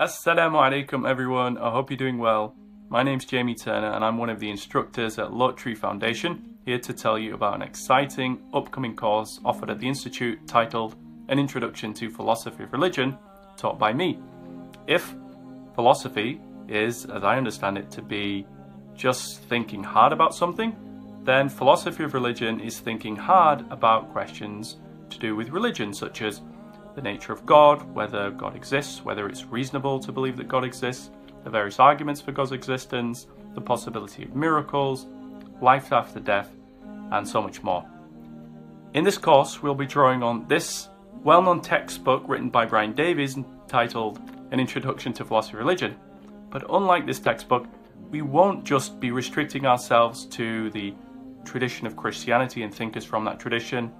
Assalamu alaikum everyone, I hope you're doing well. My name's Jamie Turner and I'm one of the instructors at Lote Tree Foundation, here to tell you about an exciting upcoming course offered at the Institute titled An Introduction to Philosophy of Religion, taught by me. If philosophy is, as I understand it, to be just thinking hard about something, then philosophy of religion is thinking hard about questions to do with religion, such as the nature of God, whether God exists, whether it's reasonable to believe that God exists, the various arguments for God's existence, the possibility of miracles, life after death, and so much more. In this course, we'll be drawing on this well-known textbook written by Brian Davies titled An Introduction to Philosophy of Religion. But unlike this textbook, we won't just be restricting ourselves to the tradition of Christianity and thinkers from that tradition,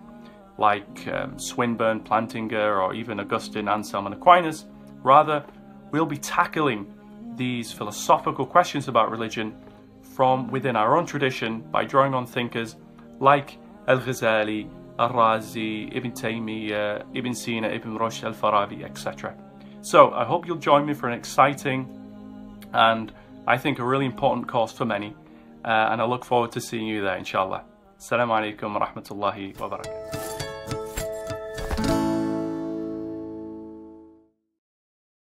like um, Swinburne, Plantinga, or even Augustine, Anselm, and Aquinas. Rather, we'll be tackling these philosophical questions about religion from within our own tradition by drawing on thinkers like Al-Ghazali, Al-Razi, Ibn Taymiyyah, Ibn Sina, Ibn Rushd, Al-Farabi, etc. So I hope you'll join me for an exciting and I think a really important course for many uh, and I look forward to seeing you there inshallah. Assalamu alaikum wa rahmatullahi wa barakatuh.